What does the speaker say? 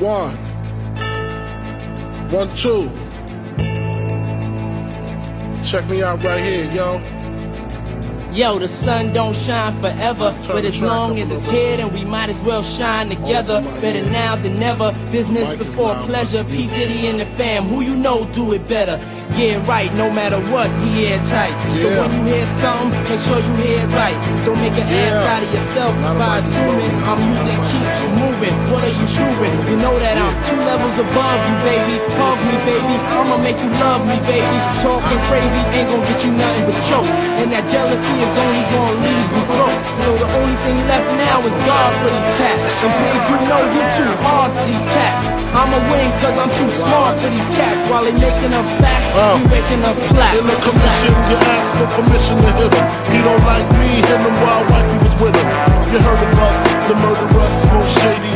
One. One, two. Check me out right here, yo. Yo, the sun don't shine forever, but as long as it's here, then we might as well shine together. Better now than never. Business before pleasure. P Diddy and the fam, who you know do it better. Yeah, right. No matter what, we airtight. So when you hear something, make sure you hear it right. Don't make an ass out of yourself by assuming my music keeps you moving. Above you, baby. Hug me, baby. I'ma make you love me, baby. Talking crazy ain't gonna get you nothing but choke. And that jealousy is only gonna leave you broke. So the only thing left now is God for these cats. And babe, you know you're too hard for these cats. I'ma win cause I'm too smart for these cats. While they making up facts, Oh. you making up plaques. In the commission, you ask for permission to hit him. He don't like me, hit him while wifey was with him. You heard of us, the murderers, most shady